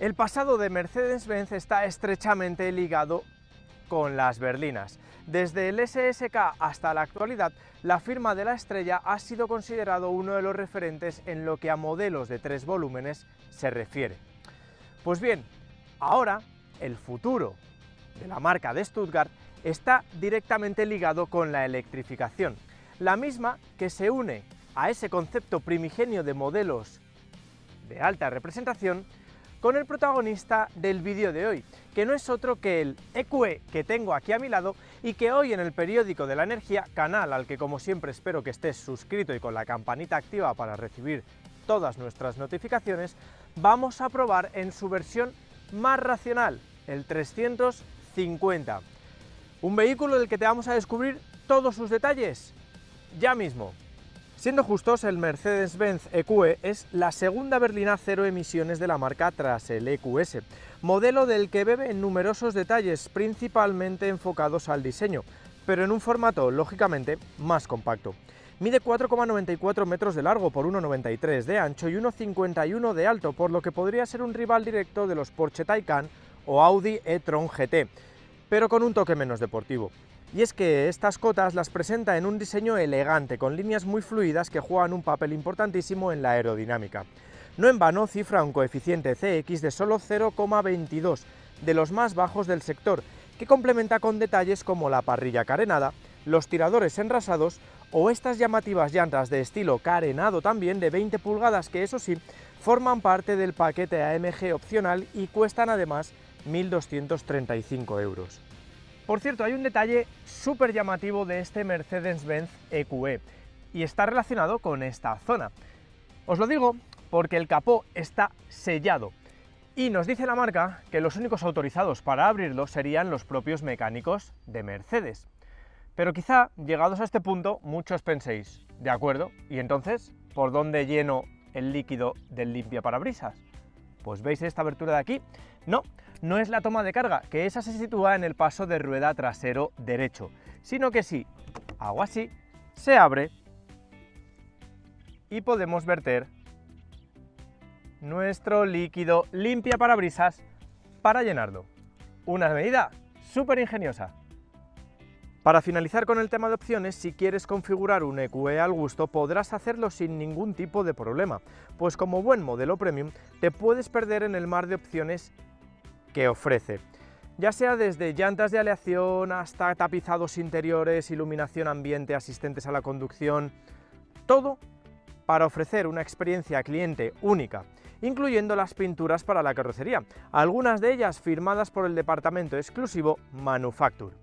El pasado de Mercedes-Benz está estrechamente ligado con las berlinas. Desde el SSK hasta la actualidad, la firma de la estrella ha sido considerado uno de los referentes en lo que a modelos de tres volúmenes se refiere. Pues bien, ahora el futuro de la marca de Stuttgart está directamente ligado con la electrificación, la misma que se une a ese concepto primigenio de modelos de alta representación con el protagonista del vídeo de hoy, que no es otro que el EQE que tengo aquí a mi lado y que hoy en el periódico de la energía, canal al que como siempre espero que estés suscrito y con la campanita activa para recibir todas nuestras notificaciones, vamos a probar en su versión más racional, el 350. Un vehículo del que te vamos a descubrir todos sus detalles ya mismo. Siendo justos, el Mercedes-Benz EQE es la segunda berlina cero emisiones de la marca tras el EQS, modelo del que bebe en numerosos detalles, principalmente enfocados al diseño, pero en un formato, lógicamente, más compacto. Mide 4,94 metros de largo por 1,93 de ancho y 1,51 de alto, por lo que podría ser un rival directo de los Porsche Taycan o Audi e-tron GT, pero con un toque menos deportivo. Y es que estas cotas las presenta en un diseño elegante, con líneas muy fluidas que juegan un papel importantísimo en la aerodinámica. No en vano cifra un coeficiente CX de solo 0,22, de los más bajos del sector, que complementa con detalles como la parrilla carenada, los tiradores enrasados o estas llamativas llantas de estilo carenado también de 20 pulgadas que eso sí forman parte del paquete AMG opcional y cuestan además 1.235 euros. Por cierto, hay un detalle súper llamativo de este Mercedes-Benz EQE e, y está relacionado con esta zona. Os lo digo porque el capó está sellado y nos dice la marca que los únicos autorizados para abrirlo serían los propios mecánicos de Mercedes. Pero quizá, llegados a este punto, muchos penséis, de acuerdo, ¿y entonces por dónde lleno el líquido del limpia parabrisas? Pues veis esta abertura de aquí. No, no es la toma de carga, que esa se sitúa en el paso de rueda trasero derecho, sino que si hago así, se abre y podemos verter nuestro líquido limpia parabrisas para llenarlo. Una medida súper ingeniosa. Para finalizar con el tema de opciones, si quieres configurar un EQE al gusto, podrás hacerlo sin ningún tipo de problema, pues como buen modelo premium, te puedes perder en el mar de opciones que ofrece. Ya sea desde llantas de aleación hasta tapizados interiores, iluminación ambiente, asistentes a la conducción, todo para ofrecer una experiencia cliente única, incluyendo las pinturas para la carrocería, algunas de ellas firmadas por el departamento exclusivo Manufacture.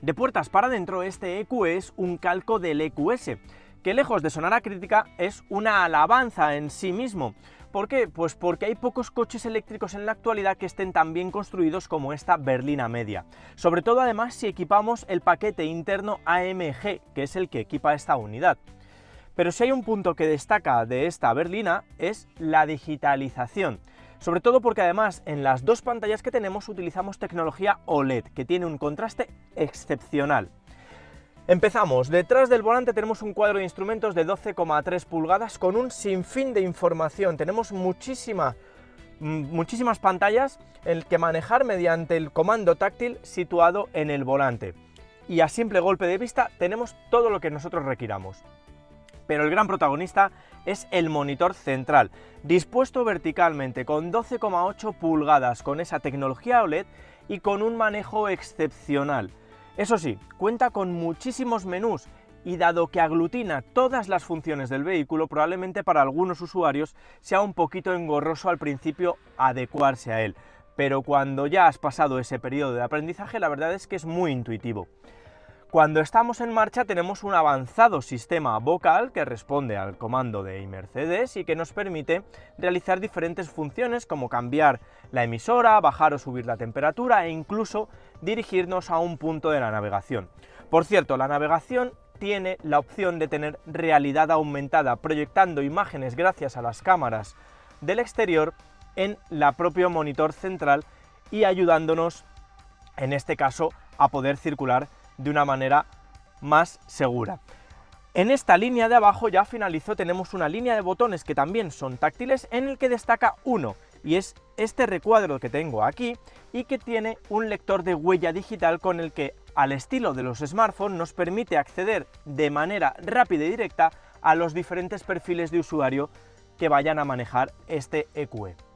De puertas para adentro, este EQ es un calco del EQS, que lejos de sonar a crítica es una alabanza en sí mismo. ¿Por qué? Pues porque hay pocos coches eléctricos en la actualidad que estén tan bien construidos como esta berlina media. Sobre todo además si equipamos el paquete interno AMG, que es el que equipa esta unidad. Pero si hay un punto que destaca de esta berlina es la digitalización sobre todo porque además en las dos pantallas que tenemos utilizamos tecnología OLED, que tiene un contraste excepcional. Empezamos, detrás del volante tenemos un cuadro de instrumentos de 12,3 pulgadas con un sinfín de información, tenemos mm, muchísimas pantallas en que manejar mediante el comando táctil situado en el volante. Y a simple golpe de vista tenemos todo lo que nosotros requiramos pero el gran protagonista es el monitor central, dispuesto verticalmente con 12,8 pulgadas, con esa tecnología OLED y con un manejo excepcional. Eso sí, cuenta con muchísimos menús y dado que aglutina todas las funciones del vehículo, probablemente para algunos usuarios sea un poquito engorroso al principio adecuarse a él, pero cuando ya has pasado ese periodo de aprendizaje, la verdad es que es muy intuitivo. Cuando estamos en marcha tenemos un avanzado sistema vocal que responde al comando de Mercedes y que nos permite realizar diferentes funciones como cambiar la emisora, bajar o subir la temperatura e incluso dirigirnos a un punto de la navegación. Por cierto, la navegación tiene la opción de tener realidad aumentada, proyectando imágenes gracias a las cámaras del exterior en la propio monitor central y ayudándonos, en este caso, a poder circular de una manera más segura. En esta línea de abajo ya finalizó, tenemos una línea de botones que también son táctiles en el que destaca uno, y es este recuadro que tengo aquí y que tiene un lector de huella digital con el que, al estilo de los smartphones, nos permite acceder de manera rápida y directa a los diferentes perfiles de usuario que vayan a manejar este EQE.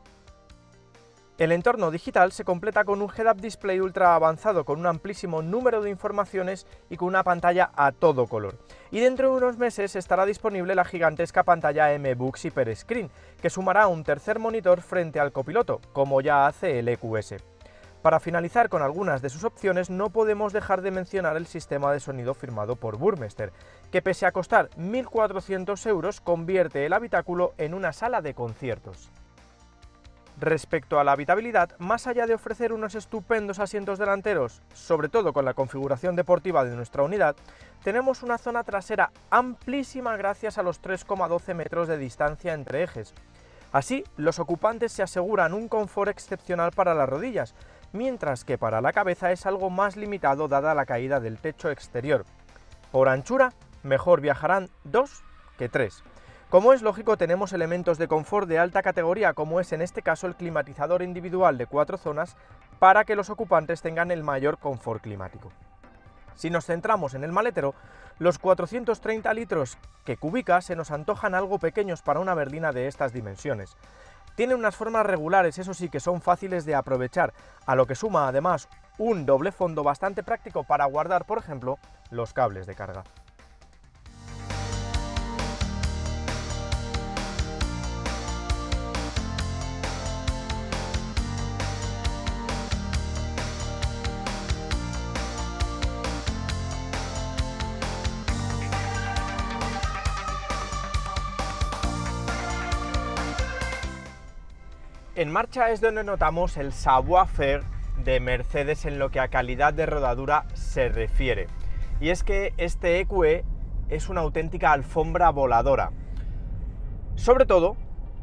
El entorno digital se completa con un head-up display ultra avanzado con un amplísimo número de informaciones y con una pantalla a todo color. Y dentro de unos meses estará disponible la gigantesca pantalla M-Books Hyperscreen, que sumará un tercer monitor frente al copiloto, como ya hace el EQS. Para finalizar con algunas de sus opciones, no podemos dejar de mencionar el sistema de sonido firmado por Burmester, que pese a costar 1.400 euros, convierte el habitáculo en una sala de conciertos. Respecto a la habitabilidad, más allá de ofrecer unos estupendos asientos delanteros, sobre todo con la configuración deportiva de nuestra unidad, tenemos una zona trasera amplísima gracias a los 3,12 metros de distancia entre ejes. Así, los ocupantes se aseguran un confort excepcional para las rodillas, mientras que para la cabeza es algo más limitado dada la caída del techo exterior. Por anchura, mejor viajarán dos que tres. Como es lógico, tenemos elementos de confort de alta categoría, como es en este caso el climatizador individual de cuatro zonas, para que los ocupantes tengan el mayor confort climático. Si nos centramos en el maletero, los 430 litros que cubica se nos antojan algo pequeños para una berlina de estas dimensiones. Tiene unas formas regulares, eso sí que son fáciles de aprovechar, a lo que suma además un doble fondo bastante práctico para guardar, por ejemplo, los cables de carga. En marcha es donde notamos el savoir-faire de Mercedes en lo que a calidad de rodadura se refiere. Y es que este EQE es una auténtica alfombra voladora. Sobre todo,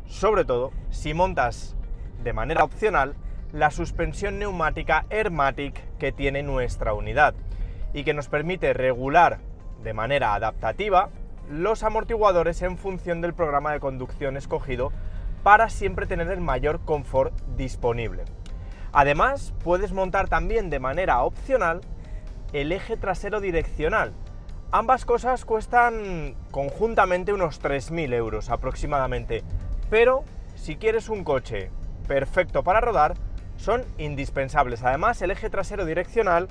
sobre todo, si montas de manera opcional la suspensión neumática Airmatic que tiene nuestra unidad y que nos permite regular de manera adaptativa los amortiguadores en función del programa de conducción escogido para siempre tener el mayor confort disponible. Además, puedes montar también de manera opcional el eje trasero direccional. Ambas cosas cuestan conjuntamente unos 3.000 euros aproximadamente, pero si quieres un coche perfecto para rodar, son indispensables. Además, el eje trasero direccional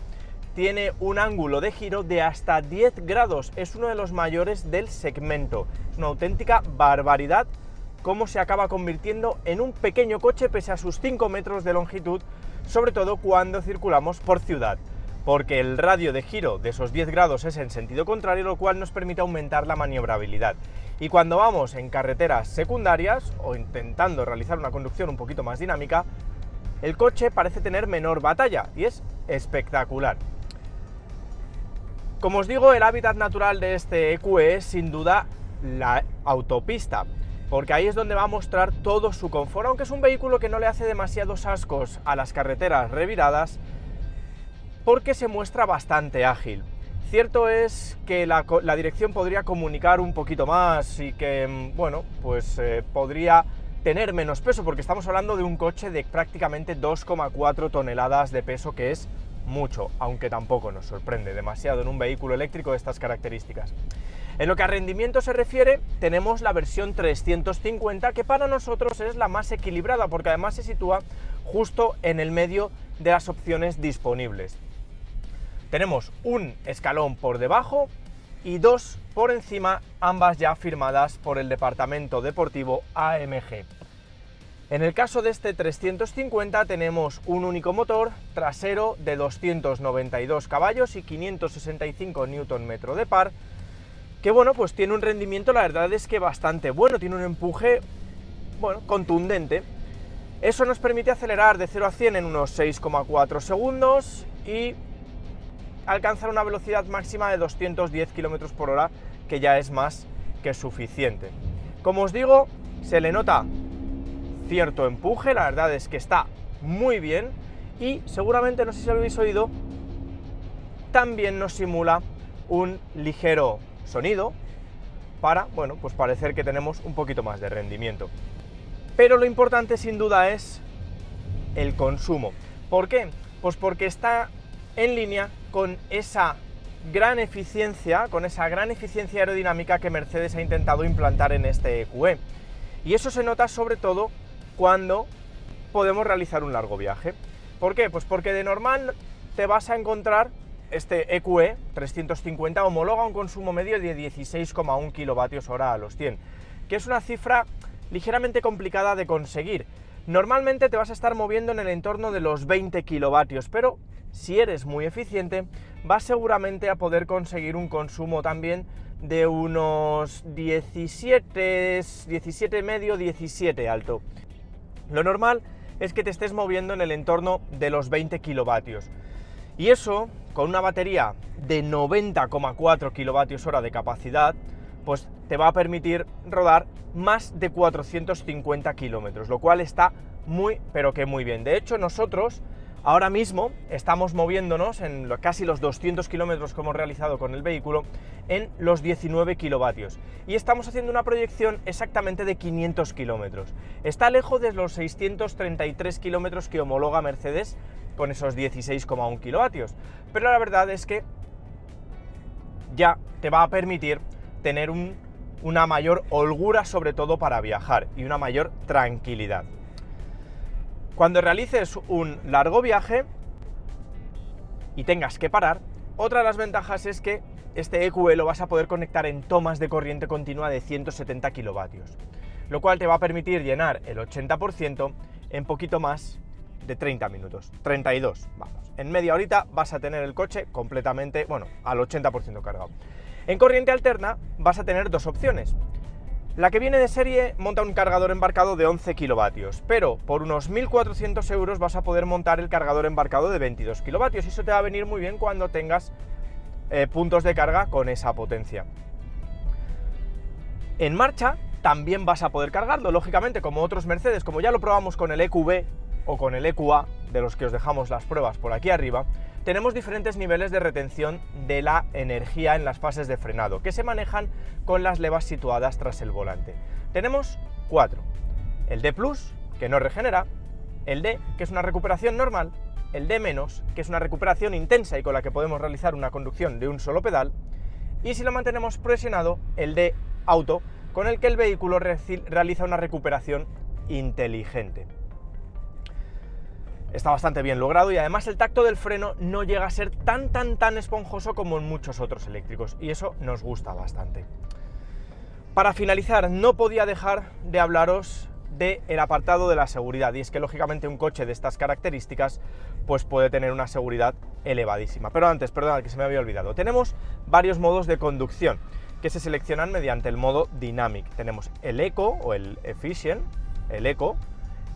tiene un ángulo de giro de hasta 10 grados, es uno de los mayores del segmento. Es una auténtica barbaridad cómo se acaba convirtiendo en un pequeño coche pese a sus 5 metros de longitud, sobre todo cuando circulamos por ciudad, porque el radio de giro de esos 10 grados es en sentido contrario, lo cual nos permite aumentar la maniobrabilidad. Y cuando vamos en carreteras secundarias o intentando realizar una conducción un poquito más dinámica, el coche parece tener menor batalla y es espectacular. Como os digo, el hábitat natural de este EQE es sin duda la autopista, porque ahí es donde va a mostrar todo su confort, aunque es un vehículo que no le hace demasiados ascos a las carreteras reviradas, porque se muestra bastante ágil. Cierto es que la, dirección podría comunicar un poquito más y que, mm, bueno, pues eh, podría tener menos peso, porque estamos hablando de un coche de prácticamente 2,4 toneladas de peso, que es mucho, aunque tampoco nos sorprende demasiado en un vehículo eléctrico de estas características. En lo que a rendimiento se refiere, tenemos la versión 350, que para nosotros es la más equilibrada, porque además se sitúa justo en el medio de las opciones disponibles. Tenemos un escalón por debajo y dos por encima, ambas ya firmadas por el departamento deportivo AMG. En el caso de este 350 tenemos un único motor trasero de 292 caballos y 565 Nm de par, que bueno, pues tiene un rendimiento, la verdad es que bastante bueno, tiene un empuje, bueno, contundente. Eso nos permite acelerar de 0 a 100 en unos 6,4 segundos y alcanzar una velocidad máxima de 210 km por hora, que ya es más que suficiente. Como os digo, se le nota cierto empuje, la verdad es que está muy bien y seguramente, no sé si habéis oído, también nos simula un ligero sonido para, bueno, pues parecer que tenemos un poquito más de rendimiento. Pero lo importante sin duda es el consumo. ¿Por qué? Pues porque está en línea con esa gran eficiencia, con esa gran eficiencia aerodinámica que Mercedes ha intentado implantar en este EQE. Y eso se nota sobre todo cuando podemos realizar un largo viaje. ¿Por qué? Pues porque de normal te vas a encontrar este EQE 350 homologa un consumo medio de 16,1 kilovatios hora a los 100, que es una cifra ligeramente complicada de conseguir. Normalmente te vas a estar moviendo en el entorno de los 20 kilovatios, pero si eres muy eficiente, vas seguramente a poder conseguir un consumo también de unos 17, 17 medio, 17 alto. Lo normal es que te estés moviendo en el entorno de los 20 kilovatios. Y eso, con una batería de 90,4 kilovatios hora de capacidad, pues te va a permitir rodar más de 450 kilómetros, lo cual está muy, pero que muy bien. De hecho, nosotros ahora mismo estamos moviéndonos en casi los 200 kilómetros que hemos realizado con el vehículo en los 19 kilovatios y estamos haciendo una proyección exactamente de 500 kilómetros. Está lejos de los 633 kilómetros que homologa Mercedes con esos 16,1 kilovatios. Pero la verdad es que ya te va a permitir tener una mayor holgura sobre todo para viajar y una mayor tranquilidad. Cuando realices un largo viaje y tengas que parar, otra de las ventajas es que este EQE lo vas a poder conectar en tomas de corriente continua de 170 kilovatios, lo cual te va a permitir llenar el 80% en poquito más de 30 minutos, 32, vamos. En media horita vas a tener el coche completamente, bueno, al 80% cargado. En corriente alterna vas a tener dos opciones. La que viene de serie monta un cargador embarcado de 11 kilovatios, pero por unos 1.400 euros vas a poder montar el cargador embarcado de 22 kilovatios y eso te va a venir muy bien cuando tengas eh, puntos de carga con esa potencia. En marcha también vas a poder cargarlo, lógicamente como otros Mercedes, como ya lo probamos con el EQB o con el EQA, de los que os dejamos las pruebas por aquí arriba, tenemos diferentes niveles de retención de la energía en las fases de frenado, que se manejan con las levas situadas tras el volante. Tenemos cuatro. El D+, que no regenera, el D, que es una recuperación normal, el D-, que es una recuperación intensa y con la que podemos realizar una conducción de un solo pedal, y si lo mantenemos presionado, el D auto, con el que el vehículo realiza una recuperación inteligente está bastante bien logrado y además el tacto del freno no llega a ser tan tan tan esponjoso como en muchos otros eléctricos y eso nos gusta bastante. Para finalizar, no podía dejar de hablaros del el apartado de la seguridad y es que lógicamente un coche de estas características pues puede tener una seguridad elevadísima. Pero antes, perdón, que se me había olvidado, tenemos varios modos de conducción que se seleccionan mediante el modo Dynamic. Tenemos el Eco o el Efficient, el Eco,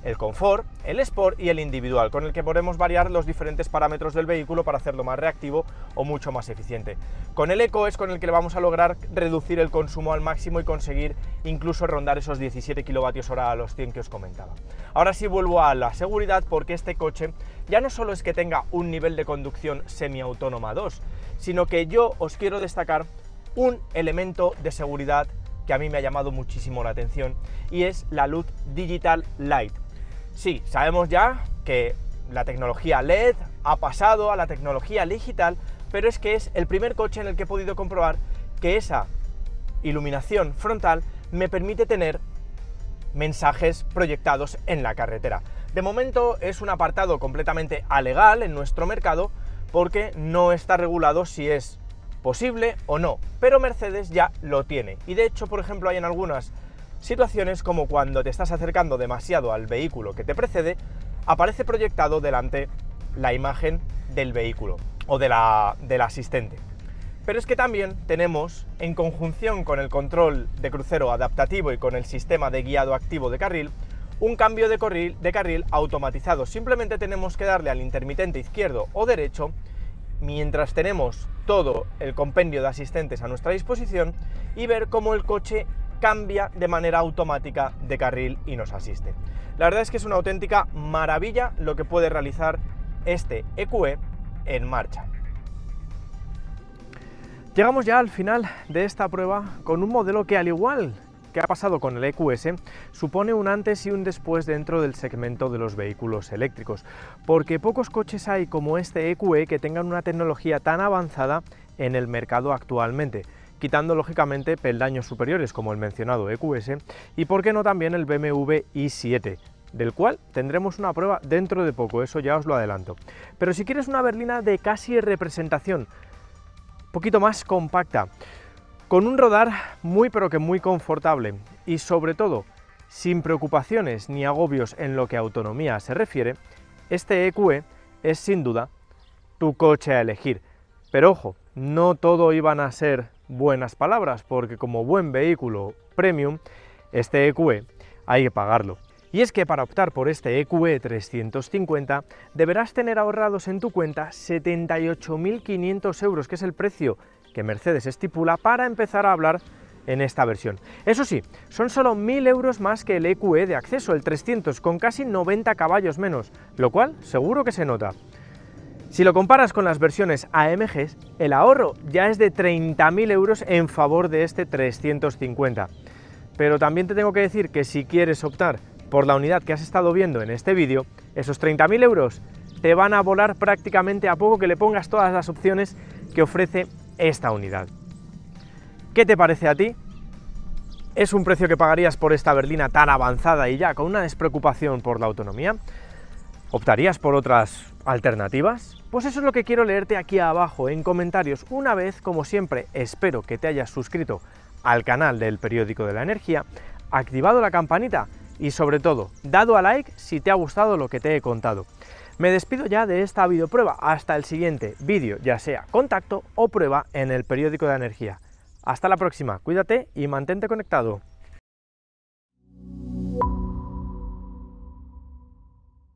el confort, el sport y el individual, con el que podemos variar los diferentes parámetros del vehículo para hacerlo más reactivo o mucho más eficiente. Con el eco es con el que vamos a lograr reducir el consumo al máximo y conseguir incluso rondar esos 17 kilovatios hora a los 100 que os comentaba. Ahora sí vuelvo a la seguridad porque este coche ya no solo es que tenga un nivel de conducción semiautónoma 2, sino que yo os quiero destacar un elemento de seguridad que a mí me ha llamado muchísimo la atención y es la luz Digital Light. Sí, sabemos ya que la tecnología LED ha pasado a la tecnología digital, pero es que es el primer coche en el que he podido comprobar que esa iluminación frontal me permite tener mensajes proyectados en la carretera. De momento es un apartado completamente alegal en nuestro mercado porque no está regulado si es posible o no, pero Mercedes ya lo tiene. Y de hecho, por ejemplo, hay en algunas Situaciones como cuando te estás acercando demasiado al vehículo que te precede, aparece proyectado delante la imagen del vehículo o de la, del asistente. Pero es que también tenemos, en conjunción con el control de crucero adaptativo y con el sistema de guiado activo de carril, un cambio de carril, de carril automatizado. Simplemente tenemos que darle al intermitente izquierdo o derecho mientras tenemos todo el compendio de asistentes a nuestra disposición y ver cómo el coche cambia de manera automática de carril y nos asiste. La verdad es que es una auténtica maravilla lo que puede realizar este EQE en marcha. Llegamos ya al final de esta prueba con un modelo que al igual que ha pasado con el EQS supone un antes y un después dentro del segmento de los vehículos eléctricos, porque pocos coches hay como este EQE que tengan una tecnología tan avanzada en el mercado actualmente quitando lógicamente peldaños superiores como el mencionado EQS y por qué no también el BMW i7, del cual tendremos una prueba dentro de poco, eso ya os lo adelanto. Pero si quieres una berlina de casi representación, poquito más compacta, con un rodar muy pero que muy confortable y sobre todo sin preocupaciones ni agobios en lo que a autonomía se refiere, este EQE es sin duda tu coche a elegir. Pero ojo, no todo iban a ser buenas palabras, porque como buen vehículo premium, este EQE hay que pagarlo. Y es que para optar por este EQE 350 deberás tener ahorrados en tu cuenta 78.500 euros, que es el precio que Mercedes estipula para empezar a hablar en esta versión. Eso sí, son solo 1.000 euros más que el EQE de acceso, el 300, con casi 90 caballos menos, lo cual seguro que se nota. Si lo comparas con las versiones AMG, el ahorro ya es de 30.000 euros en favor de este 350. Pero también te tengo que decir que si quieres optar por la unidad que has estado viendo en este vídeo, esos 30.000 euros te van a volar prácticamente a poco que le pongas todas las opciones que ofrece esta unidad. ¿Qué te parece a ti? ¿Es un precio que pagarías por esta berlina tan avanzada y ya con una despreocupación por la autonomía? ¿Optarías por otras alternativas? Pues eso es lo que quiero leerte aquí abajo en comentarios. Una vez, como siempre, espero que te hayas suscrito al canal del Periódico de la Energía, activado la campanita y sobre todo, dado a like si te ha gustado lo que te he contado. Me despido ya de esta videoprueba hasta el siguiente vídeo, ya sea contacto o prueba en el Periódico de la Energía. Hasta la próxima, cuídate y mantente conectado.